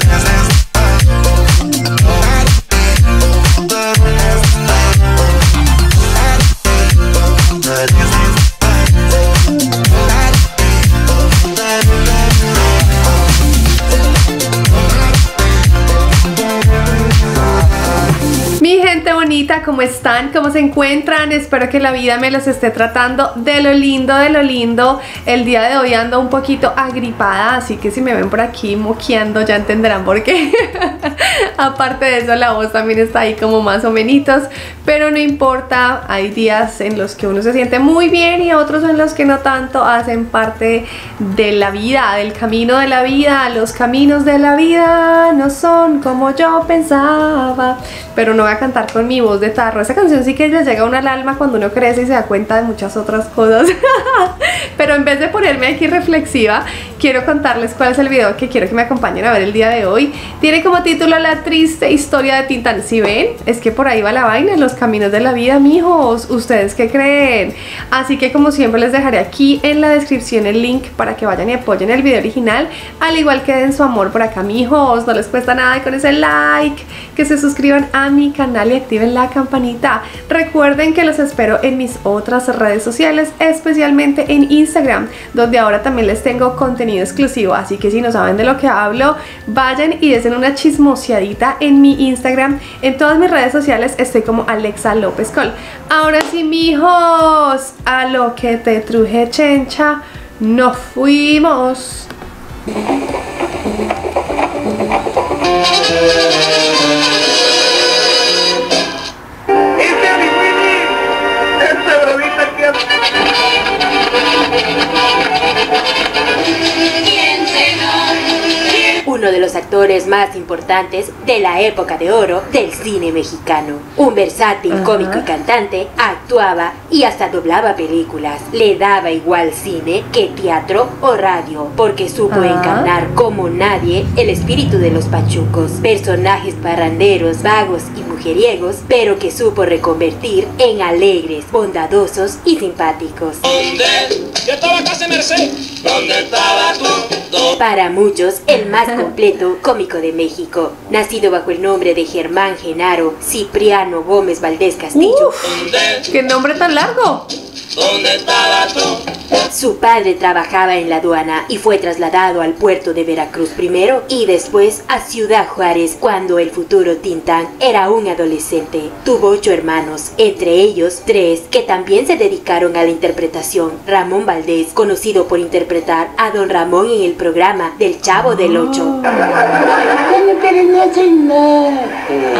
¿cómo ¿Cómo se encuentran? Espero que la vida me los esté tratando de lo lindo, de lo lindo. El día de hoy ando un poquito agripada, así que si me ven por aquí moqueando ya entenderán por qué. Aparte de eso, la voz también está ahí como más o menos, pero no importa. Hay días en los que uno se siente muy bien y otros en los que no tanto. Hacen parte de la vida, del camino de la vida. Los caminos de la vida no son como yo pensaba. Pero no voy a cantar con mi voz de tarro. Canción sí que le llega a uno al alma cuando uno crece y se da cuenta de muchas otras cosas. Pero en vez de ponerme aquí reflexiva, quiero contarles cuál es el video que quiero que me acompañen a ver el día de hoy. Tiene como título La triste historia de Tintán. Si ven, es que por ahí va la vaina, los caminos de la vida, mijos. ¿Ustedes qué creen? Así que como siempre les dejaré aquí en la descripción el link para que vayan y apoyen el video original. Al igual que den su amor por acá, mijos. No les cuesta nada con ese like, que se suscriban a mi canal y activen la campanita. Recuerden que los espero en mis otras redes sociales, especialmente en Instagram, donde ahora también les tengo contenido exclusivo. Así que si no saben de lo que hablo, vayan y desen una chismoseadita en mi Instagram. En todas mis redes sociales estoy como Alexa López Col. Ahora sí, mijos, a lo que te truje chencha, nos fuimos. Actores más importantes de la época de oro del cine mexicano. Un versátil cómico y cantante, actuaba y hasta doblaba películas. Le daba igual cine que teatro o radio, porque supo encarnar como nadie el espíritu de los pachucos, personajes parranderos, vagos y mujeriegos, pero que supo reconvertir en alegres, bondadosos y simpáticos. ¿Dónde estaba tú? Para muchos, el más completo cómico de México. Nacido bajo el nombre de Germán Genaro Cipriano Gómez Valdés Castillo. ¡Qué nombre tan largo! ¿Dónde estabas tú? Su padre trabajaba en la aduana y fue trasladado al puerto de Veracruz primero y después a Ciudad Juárez cuando el futuro Tintán era un adolescente. Tuvo ocho hermanos, entre ellos tres que también se dedicaron a la interpretación. Ramón Valdés, conocido por interpretar a Don Ramón en el programa del Chavo del Ocho.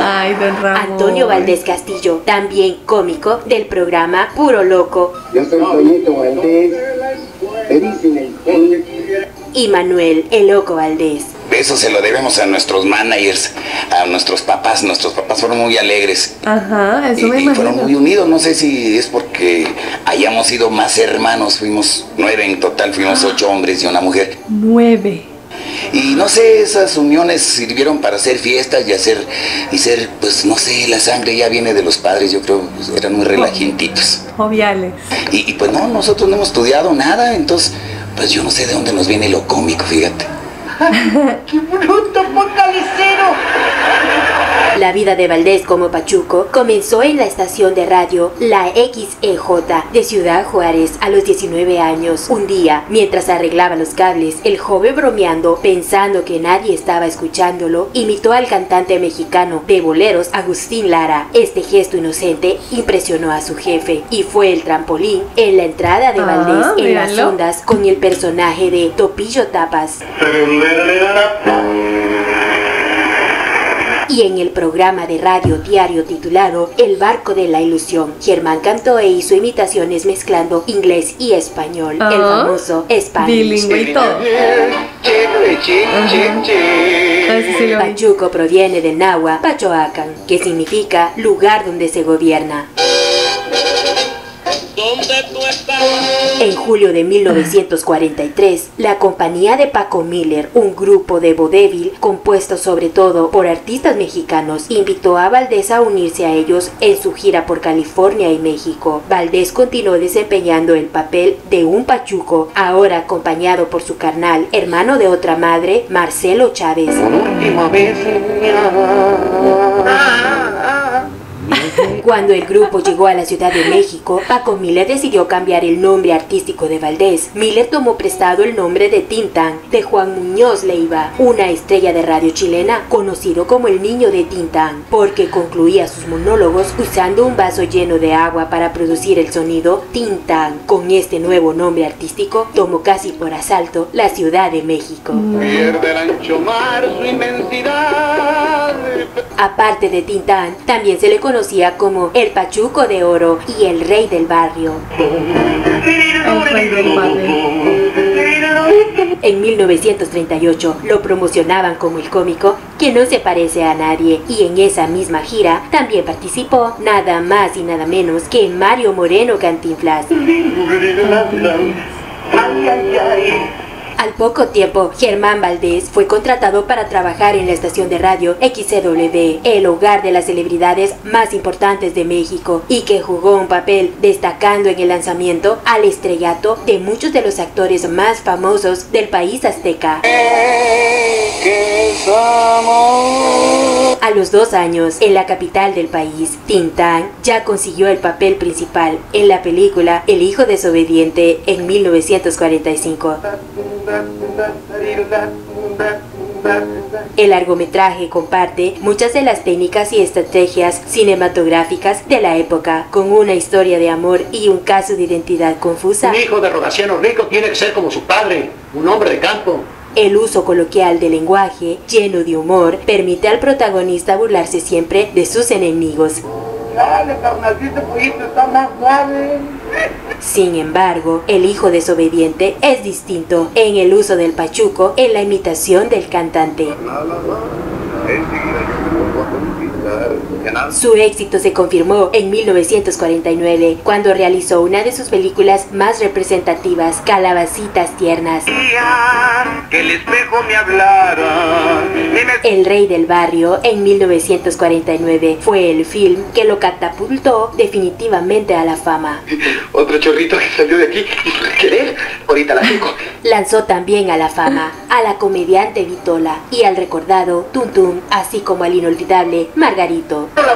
Ay, Don Ramón. Antonio Valdés Castillo, también cómico del programa Puro Loco. Yo soy Toñito Valdés, Y Manuel, el loco Valdés. Eso se lo debemos a nuestros managers, a nuestros papás. Nuestros papás fueron muy alegres. Ajá, eso me y fueron muy unidos. No sé si es porque hayamos sido más hermanos. Fuimos nueve en total, fuimos ocho hombres y una mujer. Nueve. Y no sé, esas uniones sirvieron para hacer fiestas y hacer, y ser, pues no sé, la sangre ya viene de los padres, yo creo, pues, eran muy relajientitos. Joviales. Y, y pues no, nosotros no hemos estudiado nada, entonces, pues yo no sé de dónde nos viene lo cómico, fíjate. ¡Qué bruto, focalicero! La vida de Valdés como Pachuco comenzó en la estación de radio La XEJ de Ciudad Juárez a los 19 años. Un día, mientras arreglaba los cables, el joven bromeando, pensando que nadie estaba escuchándolo, imitó al cantante mexicano de boleros Agustín Lara. Este gesto inocente impresionó a su jefe y fue el trampolín en la entrada de ah, Valdés en las ondas con el personaje de Topillo Tapas y en el programa de radio diario titulado El barco de la ilusión, Germán cantó e hizo imitaciones mezclando inglés y español, el ah, famoso Spanish. Pachuco proviene de Nahua, Pachoacan, que significa lugar donde se gobierna. ¿Dónde tú estás? En julio de 1943, la compañía de Paco Miller, un grupo de vodevil compuesto sobre todo por artistas mexicanos, invitó a Valdés a unirse a ellos en su gira por California y México. Valdés continuó desempeñando el papel de un pachuco, ahora acompañado por su carnal, hermano de otra madre, Marcelo Chávez. Última vez, Cuando el grupo llegó a la Ciudad de México, Paco Miller decidió cambiar el nombre artístico de Valdés. Miller tomó prestado el nombre de Tintán de Juan Muñoz Leiva, una estrella de radio chilena conocido como el niño de Tintán, porque concluía sus monólogos usando un vaso lleno de agua para producir el sonido Tintán. Con este nuevo nombre artístico, tomó casi por asalto la Ciudad de México. pierde el ancho mar su inmensidad. Aparte de Tintán, también se le conocía como el Pachuco de Oro y el Rey del Barrio. El rey del barrio. En 1938 lo promocionaban como el cómico que no se parece a nadie y en esa misma gira también participó nada más y nada menos que Mario Moreno Cantinflas. Al poco tiempo, Germán Valdés fue contratado para trabajar en la estación de radio XCW, el hogar de las celebridades más importantes de México, y que jugó un papel destacando en el lanzamiento al estrellato de muchos de los actores más famosos del país azteca. A los dos años, en la capital del país, Tintán ya consiguió el papel principal en la película El hijo desobediente en 1945. El largometraje comparte muchas de las técnicas y estrategias cinematográficas de la época, con una historia de amor y un caso de identidad confusa. Un hijo de Rodaciano rico tiene que ser como su padre, un hombre de campo. El uso coloquial del lenguaje, lleno de humor, permite al protagonista burlarse siempre de sus enemigos. Dale, pollito, está más suave. Sin embargo, el hijo desobediente es distinto en el uso del pachuco en la imitación del cantante. Su éxito se confirmó en 1949 cuando realizó una de sus películas más representativas, Calabacitas Tiernas. Que el espejo me hablara. Dime El Rey del Barrio en 1949 fue el film que lo catapultó definitivamente a la fama. Otro chorrito que salió de aquí. ¿Querer? Ahorita la tengo. Lanzó también a la fama a la comediante Vitola y al recordado Tuntum, así como al inolvidable Margarito. la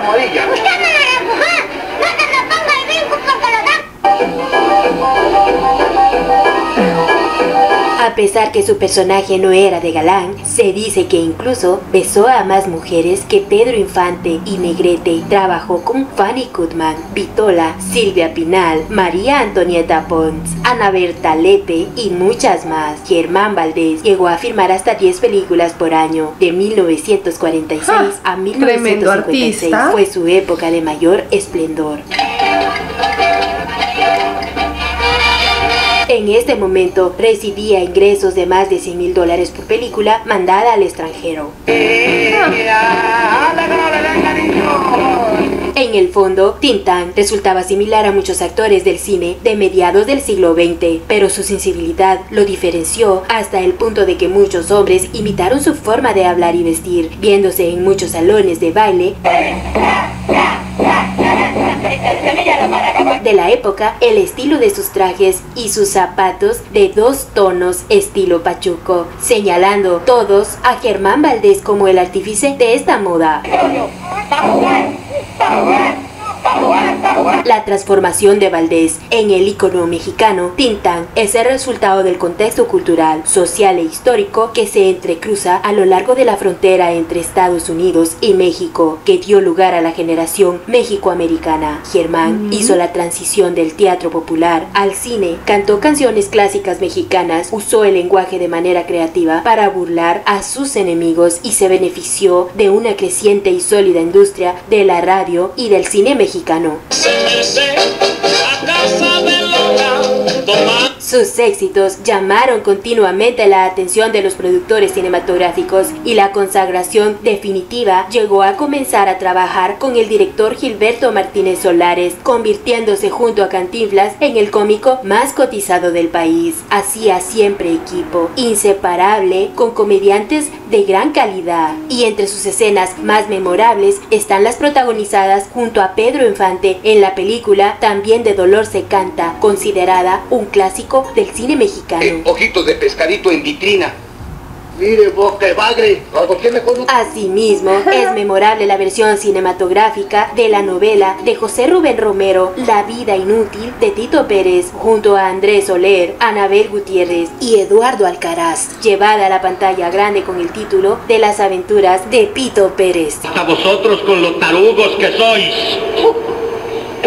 pesar que su personaje no era de galán, se dice que incluso besó a más mujeres que Pedro Infante y Negrete. Trabajó con Fanny Goodman, Vitola, Silvia Pinal, María Antonieta Pons, Ana Berta Lepe y muchas más. Germán Valdés llegó a firmar hasta 10 películas por año. De 1946 Ah, a tremendo 1956 artista. fue su época de mayor esplendor. En este momento recibía ingresos de más de 100 mil dólares por película mandada al extranjero. En el fondo, Tintán resultaba similar a muchos actores del cine de mediados del siglo XX, pero su sensibilidad lo diferenció hasta el punto de que muchos hombres imitaron su forma de hablar y vestir, viéndose en muchos salones de baile de la época, el estilo de sus trajes y sus zapatos de dos tonos estilo pachuco, señalando todos a Germán Valdés como el artífice de esta moda. La transformación de Valdés en el ícono mexicano Tintán es el resultado del contexto cultural, social e histórico que se entrecruza a lo largo de la frontera entre Estados Unidos y México, que dio lugar a la generación mexicoamericana. Germán hizo la transición del teatro popular al cine, cantó canciones clásicas mexicanas, usó el lenguaje de manera creativa para burlar a sus enemigos y se benefició de una creciente y sólida industria de la radio y del cine mexicano. Sus éxitos llamaron continuamente la atención de los productores cinematográficos y la consagración definitiva llegó a comenzar a trabajar con el director Gilberto Martínez Solares, convirtiéndose junto a Cantinflas en el cómico más cotizado del país. Hacía siempre equipo, inseparable, con comediantes de gran calidad. Y entre sus escenas más memorables están las protagonizadas junto a Pedro Infante en la película También de Dolor se canta, considerada un clásico del cine mexicano. Eh, ojitos de pescadito en vitrina. Mire, boca de bagre. ¿Algo que mejor no? Asimismo, es memorable la versión cinematográfica de la novela de José Rubén Romero, La vida inútil, de Tito Pérez, junto a Andrés Soler, Anabel Gutiérrez y Eduardo Alcaraz, llevada a la pantalla grande con el título de Las aventuras de Pito Pérez. A vosotros con los tarugos que sois.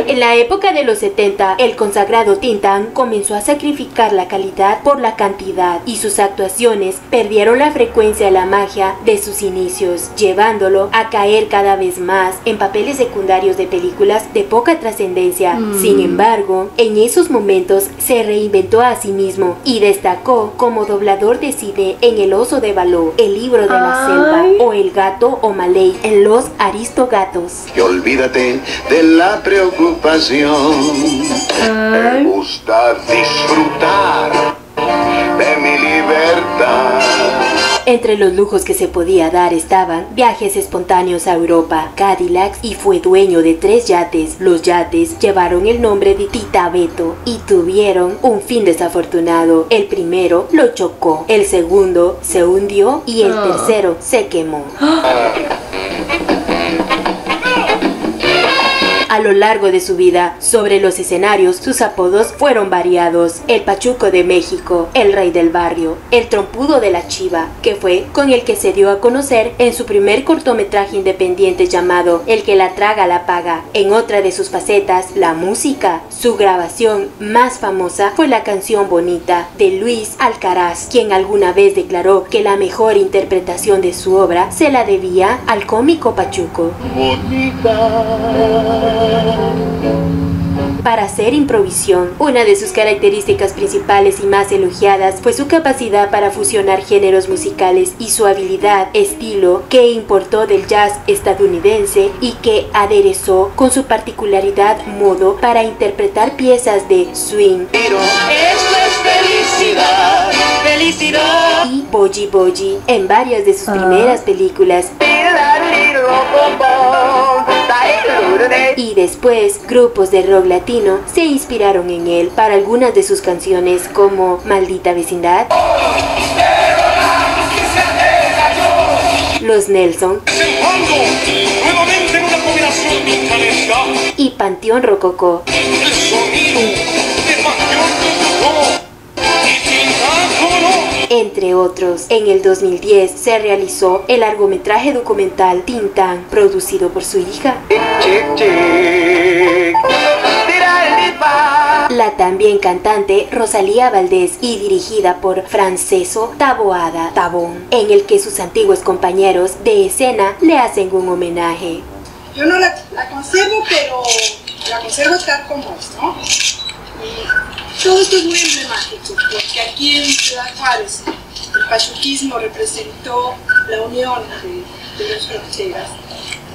En la época de los 70, el consagrado Tintán comenzó a sacrificar la calidad por la cantidad y sus actuaciones perdieron la frecuencia de la magia de sus inicios, llevándolo a caer cada vez más en papeles secundarios de películas de poca trascendencia. Sin embargo, en esos momentos se reinventó a sí mismo y destacó como doblador de cine en El oso de Baló, El libro de la Ay. selva o El gato o Malay en Los Aristogatos. Y olvídate de la preocupación. Me gusta disfrutar de mi libertad. Entre los lujos que se podía dar estaban viajes espontáneos a Europa, Cadillacs y fue dueño de tres yates. Los yates llevaron el nombre de Tita Beto y tuvieron un fin desafortunado. El primero lo chocó, el segundo se hundió y el Ah. tercero se quemó. A lo largo de su vida, sobre los escenarios, sus apodos fueron variados. El Pachuco de México, el Rey del Barrio, el Trompudo de la Chiva, que fue con el que se dio a conocer en su primer cortometraje independiente llamado El que la traga la paga. En otra de sus facetas, la música. Su grabación más famosa fue la canción Bonita de Luis Alcaraz, quien alguna vez declaró que la mejor interpretación de su obra se la debía al cómico Pachuco. Para hacer improvisión, una de sus características principales y más elogiadas fue su capacidad para fusionar géneros musicales y su habilidad, estilo que importó del jazz estadounidense y que aderezó con su particularidad modo para interpretar piezas de swing. Y boji boji en varias de sus Ah. primeras películas y después grupos de rock latino se inspiraron en él para algunas de sus canciones como Maldita Vecindad, Los Nelson. Y Panteón Rococó. el Entre otros, en el 2010 se realizó el largometraje documental Tintán, producido por su hija. La también cantante Rosalía Valdés y dirigida por Franceso Taboada Tabón, en el que sus antiguos compañeros de escena le hacen un homenaje. Yo no la, la conservo, pero la conservo tal como es, ¿no? Y todo esto es muy emblemático, porque aquí en Ciudad Juárez el pachuquismo representó la unión de, de las fronteras.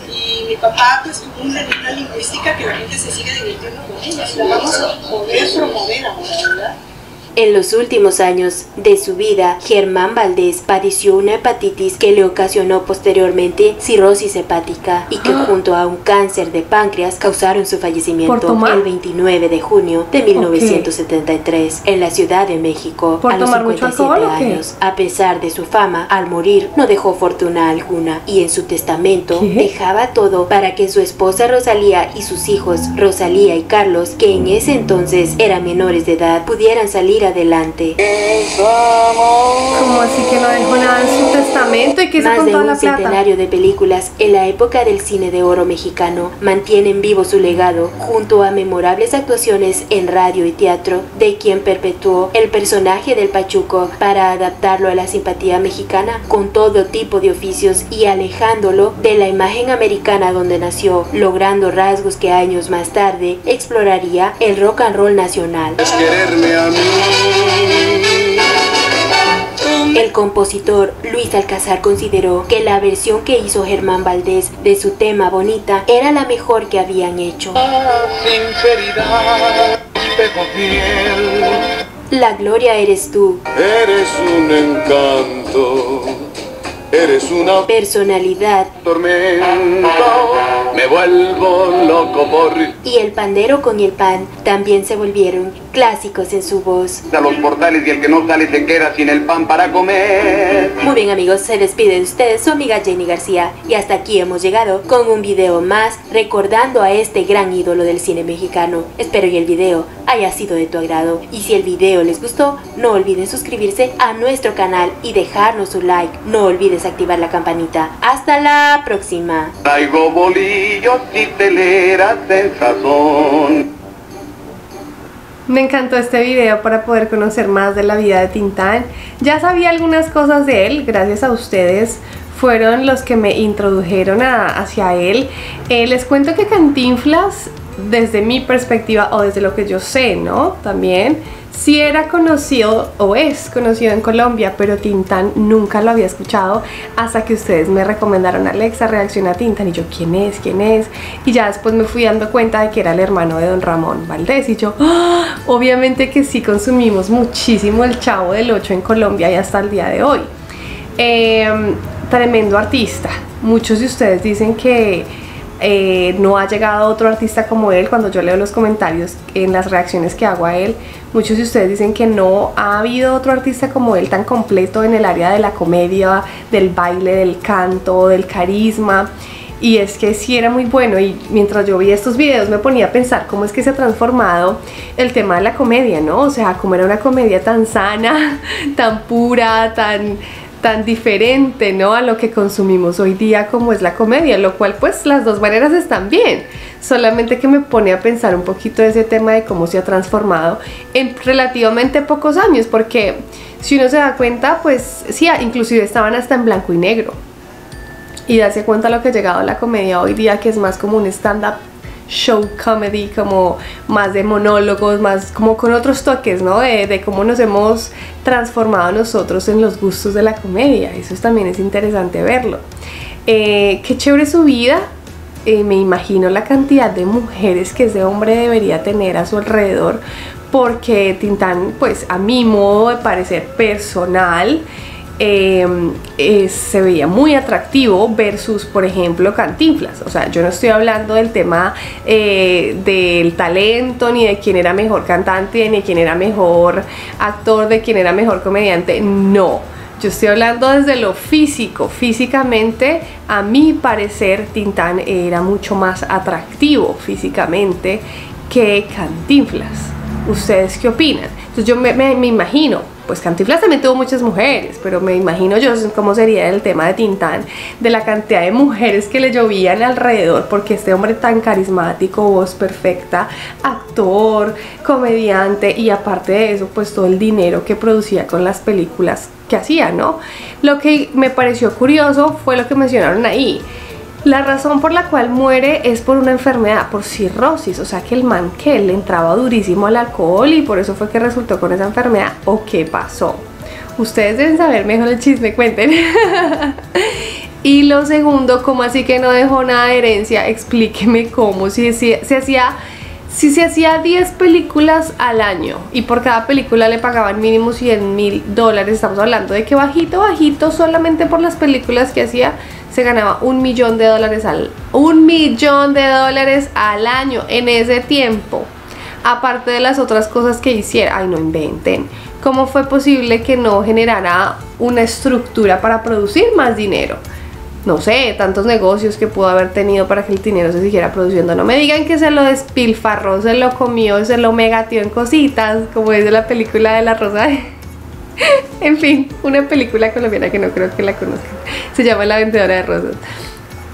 Y mi papá pues tuvo una, una lingüística que la gente se sigue divirtiendo con ella la vamos a poder promover ahora, ¿verdad? En los últimos años de su vida, Germán Valdés padeció una hepatitis que le ocasionó posteriormente cirrosis hepática y que junto a un cáncer de páncreas causaron su ¿Por fallecimiento el 29 de junio de 1973 en la Ciudad de México ¿Por a los tomar mucho 57 alcohol o qué? años. A pesar de su fama, al morir no dejó fortuna alguna y en su testamento ¿Qué? dejaba todo para que su esposa Rosalía y sus hijos Rosalía y Carlos, que en ese entonces eran menores de edad, pudieran salir adelante. Como así que no dejó nada en su testamento y que Más con de toda un la plata. centenario de películas en la época del cine de oro mexicano mantienen vivo su legado junto a memorables actuaciones en radio y teatro de quien perpetuó el personaje del Pachuco para adaptarlo a la simpatía mexicana con todo tipo de oficios y alejándolo de la imagen americana donde nació, logrando rasgos que años más tarde exploraría el rock and roll nacional. Es quererme a mí. El compositor Luis Alcázar consideró que la versión que hizo Germán Valdés de su tema Bonita era la mejor que habían hecho. Sinceridad. La gloria eres tú, Eres un encanto, eres una personalidad tormenta. Me vuelvo loco por y el pandero con el pan también se volvieron clásicos en su voz. A los portales y el que no sale se queda sin el pan para comer. Muy bien amigos, se despide de ustedes su amiga Jenny García y hasta aquí hemos llegado con un video más recordando a este gran ídolo del cine mexicano. Espero que el video haya sido de tu agrado y si el video les gustó, no olviden suscribirse a nuestro canal y dejarnos un like. No olvides activar la campanita. Hasta la próxima. Traigo sazón. Me encantó este video para poder conocer más de la vida de Tintán. Ya sabía algunas cosas de él, gracias a ustedes fueron los que me introdujeron a- hacia él. Eh, les cuento que Cantinflas, desde mi perspectiva o desde lo que yo sé, ¿no? También, sí era conocido o es conocido en Colombia, pero Tintán nunca lo había escuchado hasta que ustedes me recomendaron Alexa, reacciona a Tintán y yo, ¿quién es? ¿quién es? Y ya después me fui dando cuenta de que era el hermano de don Ramón Valdés y yo, ¡ah! obviamente que sí consumimos muchísimo el Chavo del 8 en Colombia y hasta el día de hoy. Eh, tremendo artista. Muchos de ustedes dicen que eh, no ha llegado otro artista como él. Cuando yo leo los comentarios en las reacciones que hago a él, muchos de ustedes dicen que no ha habido otro artista como él tan completo en el área de la comedia, del baile, del canto, del carisma. Y es que sí era muy bueno y mientras yo veía estos videos me ponía a pensar cómo es que se ha transformado el tema de la comedia, ¿no? O sea, cómo era una comedia tan sana, tan pura, tan tan diferente, ¿no? A lo que consumimos hoy día como es la comedia, lo cual pues las dos maneras están bien. Solamente que me pone a pensar un poquito ese tema de cómo se ha transformado en relativamente pocos años, porque si uno se da cuenta, pues sí, inclusive estaban hasta en blanco y negro. Y darse cuenta lo que ha llegado a la comedia hoy día, que es más como un stand-up show comedy, como más de monólogos, más como con otros toques, ¿no? De, cómo nos hemos transformado nosotros en los gustos de la comedia. Eso también es interesante verlo. Eh, qué chévere su vida. Eh, me imagino la cantidad de mujeres que ese hombre debería tener a su alrededor, porque Tintán, pues a mi modo de parecer personal, eh, eh, se veía muy atractivo versus, por ejemplo, Cantinflas. O sea, yo no estoy hablando del tema eh, del talento, ni de quién era mejor cantante, ni de quién era mejor actor, de quién era mejor comediante. No. Yo estoy hablando desde lo físico. Físicamente, a mi parecer, Tintán era mucho más atractivo físicamente que Cantinflas. ¿Ustedes qué opinan? Entonces yo me, me imagino, pues Cantinflas también tuvo muchas mujeres, pero me imagino yo cómo sería el tema de Tintán, de la cantidad de mujeres que le llovían alrededor, porque este hombre tan carismático, voz perfecta, actor, comediante y aparte de eso, pues todo el dinero que producía con las películas que hacía, ¿no? Lo que me pareció curioso fue lo que mencionaron ahí. La razón por la cual muere es por una enfermedad, por cirrosis, o sea que el man que le entraba durísimo al alcohol y por eso fue que resultó con esa enfermedad o qué pasó. Ustedes deben saber mejor el chisme, cuenten. y lo segundo, ¿cómo así que no dejó nada de herencia? Explíqueme cómo, si se, se hacía... Si se hacía 10 películas al año y por cada película le pagaban mínimo 100 mil dólares, estamos hablando de que bajito, bajito, solamente por las películas que hacía, se ganaba un millón de dólares al un millón de dólares al año en ese tiempo. Aparte de las otras cosas que hiciera ay no inventen. Cómo fue posible que no generara una estructura para producir más dinero no sé, tantos negocios que pudo haber tenido para que el dinero se siguiera produciendo. No me digan que se lo despilfarró, se lo comió, se lo megatió en cositas, como es la película de la Rosa. en fin, una película colombiana que no creo que la conozcan. Se llama La Vendedora de Rosas.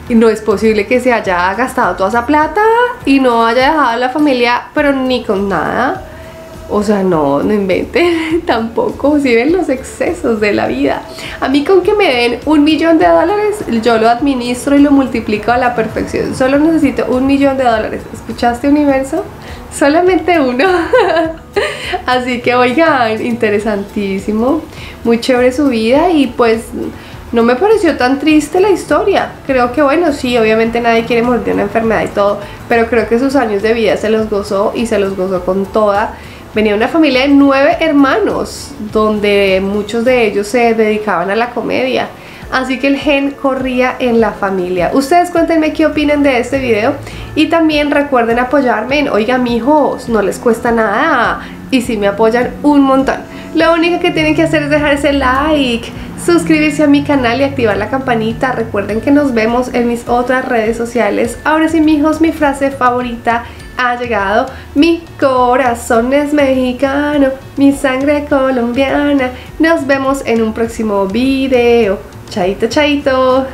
Y no es posible que se haya gastado toda esa plata y no haya dejado a la familia, pero ni con nada. O sea, no, no inventen tampoco. Si ven los excesos de la vida. A mí con que me den un millón de dólares, yo lo administro y lo multiplico a la perfección. Solo necesito un millón de dólares. ¿Escuchaste universo? Solamente uno. Así que oigan, interesantísimo. Muy chévere su vida y pues no me pareció tan triste la historia. Creo que bueno, sí, obviamente nadie quiere morir de una enfermedad y todo, pero creo que sus años de vida se los gozó y se los gozó con toda. Venía una familia de nueve hermanos, donde muchos de ellos se dedicaban a la comedia. Así que el gen corría en la familia. Ustedes cuéntenme qué opinan de este video y también recuerden apoyarme en, oiga, mijos, no les cuesta nada y si me apoyan un montón. Lo único que tienen que hacer es dejar ese like, suscribirse a mi canal y activar la campanita. Recuerden que nos vemos en mis otras redes sociales. Ahora sí, mijos, mi frase favorita ha llegado. Mi corazón es mexicano, mi sangre colombiana. Nos vemos en un próximo video. Chaito, chaito.